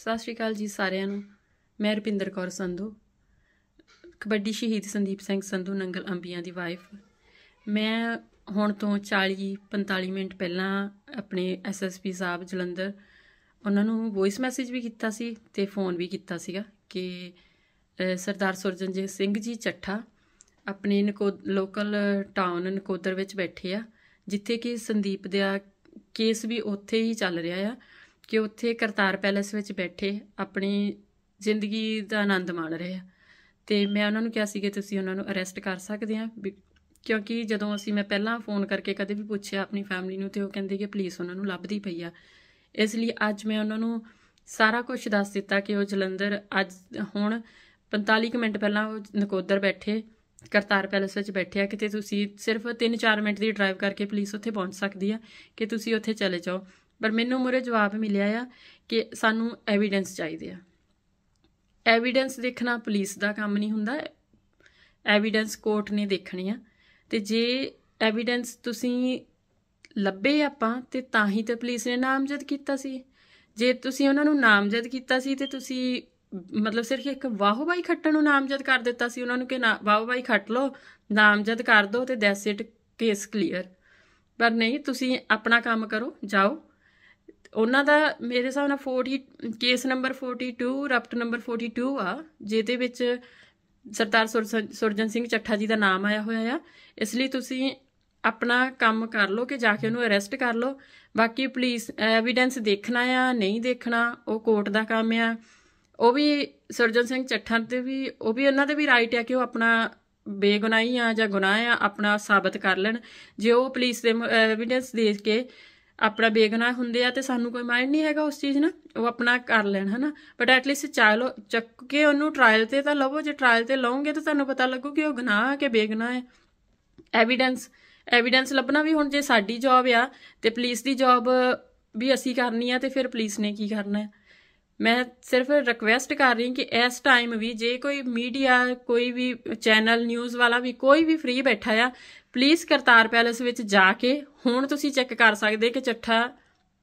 ਸਤਿ ਸ਼੍ਰੀ ਅਕਾਲ ਜੀ ਸਾਰਿਆਂ ਨੂੰ। ਮੈਂ ਰੁਪਿੰਦਰ ਕੌਰ ਸੰਧੂ, ਕਬੱਡੀ ਸ਼ਹੀਦ ਸੰਦੀਪ ਸਿੰਘ ਸੰਧੂ, ਨੰਗਲ ਅੰਬੀਆਂ ਦੀ ਵਾਈਫ ਮੈਂ ਹੁਣ ਤੋਂ 40 45 ਮਿੰਟ ਪਹਿਲਾਂ ਆਪਣੇ ਐਸਐਸਪੀ ਸਾਹਿਬ ਜਲੰਧਰ, ਉਹਨਾਂ ਨੂੰ ਵੌਇਸ ਮੈਸੇਜ ਵੀ ਕੀਤਾ ਸੀ ਤੇ ਫੋਨ ਵੀ ਕੀਤਾ ਸੀਗਾ ਕਿ ਸਰਦਾਰ ਸੁਰਜਨਜੀਤ ਸਿੰਘ ਜੀ ਚੱਠਾ ਆਪਣੇ ਲੋਕਲ ਟਾਊਨ ਨਕੋਦਰ ਵਿੱਚ ਬੈਠੇ ਆ, ਜਿੱਥੇ ਕਿ ਸੰਦੀਪ ਦਾ ਕੇਸ ਵੀ ਉੱਥੇ ਹੀ ਚੱਲ ਰਿਹਾ ਆ। ਕਿ ਉੱਥੇ ਕਰਤਾਰ ਪੈਲੇਸ ਵਿੱਚ ਬੈਠੇ ਆਪਣੀ ਜ਼ਿੰਦਗੀ ਦਾ ਆਨੰਦ ਮਾਣ ਰਹੇ ਆ। ਤੇ ਮੈਂ ਉਹਨਾਂ ਨੂੰ ਕਿਹਾ ਸੀ ਕਿ ਤੁਸੀਂ ਉਹਨਾਂ ਨੂੰ ਅਰੈਸਟ ਕਰ ਸਕਦੇ ਆ ਵੀ- ਕਿਉਂਕਿ ਜਦੋਂ ਅਸੀਂ ਮੈਂ ਪਹਿਲਾਂ ਫੋਨ ਕਰਕੇ ਕਦੇ ਵੀ ਪੁੱਛਿਆ ਆਪਣੀ ਫੈਮਿਲੀ ਨੂੰ ਤੇ ਉਹ ਕਹਿੰਦੇ ਕਿ ਪੁਲਿਸ ਉਹਨਾਂ ਨੂੰ ਲੱਭਦੀ ਪਈ ਆ। ਇਸ ਲਈ ਅੱਜ ਮੈਂ ਉਹਨਾਂ ਨੂੰ ਸਾਰਾ ਕੁਝ ਦੱਸ ਦਿੱਤਾ ਕਿ ਉਹ ਜਲੰਧਰ ਅੱਜ ਹੁਣ 45 ਕੁ ਮਿੰਟ ਪਹਿਲਾਂ ਉਹ ਨਕੋਦਰ ਬੈਠੇ, ਕਰਤਾਰ ਪੈਲੇਸ ਵਿੱਚ ਬੈਠੇ ਆ। ਕਿਤੇ ਤੁਸੀਂ ਸਿਰਫ 3-4 ਮਿੰਟ ਦੀ ਡਰਾਈਵ ਕਰਕੇ ਪੁਲਿਸ ਉੱਥੇ ਪਹੁੰਚ ਸਕਦੀ ਆ ਕਿ ਤੁਸੀਂ ਉੱਥੇ ਚਲੇ ਜਾਓ। ਪਰ ਮੈਨੂੰ ਮੁਰੇ ਜਵਾਬ ਮਿਲਿਆ ਆ ਕਿ ਸਾਨੂੰ ਐਵੀਡੈਂਸ ਚਾਹੀਦੇ ਆ। ਐਵੀਡੈਂਸ ਦੇਖਣਾ ਪੁਲਿਸ ਦਾ ਕੰਮ ਨਹੀਂ ਹੁੰਦਾ। ਐਵੀਡੈਂਸ ਕੋਰਟ ਨੇ ਦੇਖਣੀ ਆ। ਤੇ ਜੇ ਐਵੀਡੈਂਸ ਤੁਸੀਂ ਲੱਭੇ ਆਪਾਂ, ਤੇ ਤਾਂ ਹੀ ਤੇ ਪੁਲਿਸ ਨੇ ਨਾਮਜ਼ਦ ਕੀਤਾ ਸੀ। ਜੇ ਤੁਸੀਂ ਉਹਨਾਂ ਨੂੰ ਨਾਮਜ਼ਦ ਕੀਤਾ ਸੀ, ਤੇ ਤੁਸੀਂ ਮਤਲਬ ਸਿਰਫ ਇੱਕ ਵਾਹੋਬਾਈ ਖੱਟਣ ਨੂੰ ਨਾਮਜ਼ਦ ਕਰ ਦਿੱਤਾ ਸੀ। ਉਹਨਾਂ ਨੂੰ ਕਿ ਨਾ ਵਾਹੋਬਾਈ ਖੱਟ ਲਓ, ਨਾਮਜ਼ਦ ਕਰ ਦਿਓ ਤੇ ਦੈਟਸ ਇਟ ਕੇਸ ਕਲੀਅਰ ਪਰ ਨਹੀਂ, ਤੁਸੀਂ ਆਪਣਾ ਕੰਮ ਕਰੋ, ਜਾਓ। ਉਹਨਾਂ ਦਾ ਮੇਰੇ ਹਿਸਾਬ ਨਾਲ 40 ਕੇਸ ਨੰਬਰ 42 ਰਪਟ ਨੰਬਰ 42 ਆ, ਜਿਹਦੇ ਵਿੱਚ ਸਰਦਾਰ ਸੁਰਜਨ ਸੁਰਜਨ ਸਿੰਘ ਚੱਠਾ ਜੀ ਦਾ ਨਾਮ ਆਇਆ ਹੋਇਆ ਆ। ਇਸ ਲਈ ਤੁਸੀਂ ਆਪਣਾ ਕੰਮ ਕਰ ਲਓ ਕਿ ਜਾ ਕੇ ਉਹਨੂੰ ਅਰੈਸਟ ਕਰ ਲਓ। ਬਾਕੀ ਪੁਲਿਸ ਐਵੀਡੈਂਸ ਦੇਖਣਾ ਆ, ਨਹੀਂ ਦੇਖਣਾ, ਉਹ ਕੋਰਟ ਦਾ ਕੰਮ ਆ। ਉਹ ਵੀ ਸੁਰਜਨ ਸਿੰਘ ਚੱਠਾ ਤੇ ਵੀ, ਉਹ ਵੀ ਉਹਨਾਂ ਦੇ ਵੀ ਰਾਈਟ ਆ ਕਿ ਉਹ ਆਪਣਾ ਬੇਗੁਨਾਹੀ ਆ ਜਾਂ ਗੁਨਾਹ ਆ, ਆਪਣਾ ਸਾਬਤ ਕਰ ਲੈਣ। ਜੇ ਉਹ ਪੁਲਿਸ ਦੇ ਐਵੀਡੈਂਸ ਦੇ ਕੇ ਆਪਣਾ ਬੇਗਨਾਹ ਹੁੰਦੇ ਆ ਤੇ ਸਾਨੂੰ ਕੋਈ ਮਾਇੰਡ ਨਹੀਂ ਹੈਗਾ ਉਸ ਚੀਜ਼ ਨਾਲ, ਉਹ ਆਪਣਾ ਕਰ ਲੈਣ, ਹਨਾ? ਬਟ ਐਟਲੀਸਟ ਚਾਲੋ ਚੱਕ ਕੇ ਉਹਨੂੰ ਟ੍ਰਾਇਲ ਤੇ ਤਾਂ ਲਵੋ, ਜੇ ਟ੍ਰਾਇਲ ਤੇ ਲਾਉਂਗੇ ਤਾਂ ਤੁਹਾਨੂੰ ਪਤਾ ਲੱਗੂ ਕਿ ਉਹ ਗੁਨਾਹ ਹੈ ਕਿ ਬੇਗਨਾਹ ਹੈ। ਐਵੀਡੈਂਸ ਐਵੀਡੈਂਸ ਲੱਭਣਾ ਵੀ ਹੁਣ ਜੇ ਸਾਡੀ ਜੌਬ ਆ ਤੇ ਪੁਲਿਸ ਦੀ ਜੌਬ ਵੀ ਅਸੀਂ ਕਰਨੀ ਆ ਤੇ ਫਿਰ ਪੁਲਿਸ ਨੇ ਕੀ ਕਰਨਾ ਹੈ? ਮੈਂ ਸਿਰਫ ਰਿਕਵੈਸਟ ਕਰ ਰਹੀ ਕਿ ਇਸ ਟਾਈਮ ਵੀ ਜੇ ਕੋਈ ਮੀਡੀਆ ਕੋਈ ਵੀ ਚੈਨਲ ਨਿਊਜ਼ ਵਾਲਾ ਵੀ ਕੋਈ ਵੀ ਫ੍ਰੀ ਬੈਠਾ ਆ ਪਲੀਜ਼ ਕਰਤਾਰ ਪੈਲੇਸ ਵਿੱਚ ਜਾ ਕੇ ਹੁਣ ਤੁਸੀਂ ਚੈੱਕ ਕਰ ਸਕਦੇ ਕਿ ਚੱਠਾ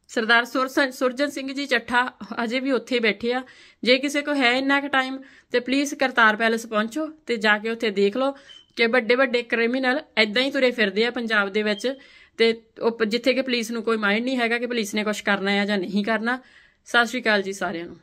ਸਰਦਾਰ ਸੁਰਜਨ ਸਿੰਘ ਜੀ ਚੱਠਾ ਅਜੇ ਵੀ ਉੱਥੇ ਬੈਠੇ ਆ। ਜੇ ਕਿਸੇ ਕੋ ਹੈ ਇੰਨਾ ਕੁ ਟਾਈਮ ਤੇ ਪਲੀਜ਼ ਕਰਤਾਰ ਪੈਲੇਸ ਪਹੁੰਚੋ ਤੇ ਜਾ ਕੇ ਉੱਥੇ ਦੇਖ ਲਓ ਕਿ ਵੱਡੇ ਵੱਡੇ ਕ੍ਰਿਮੀਨਲ ਐਦਾਂ ਹੀ ਤੁਰੇ ਫਿਰਦੇ ਆ ਪੰਜਾਬ ਦੇ ਵਿੱਚ ਤੇ ਜਿੱਥੇ ਕਿ ਪੁਲਿਸ ਨੂੰ ਕੋਈ ਮਾਈਂਡ ਨਹੀਂ ਹੈਗਾ ਕਿ ਪੁਲਿਸ ਨੇ ਕੁਝ ਕਰਨਾ ਹੈ ਜਾਂ ਨਹੀਂ ਕਰਨਾ। ਸਤਿ ਸ਼੍ਰੀ ਅਕਾਲ ਜੀ ਸਾਰਿਆਂ ਨੂੰ।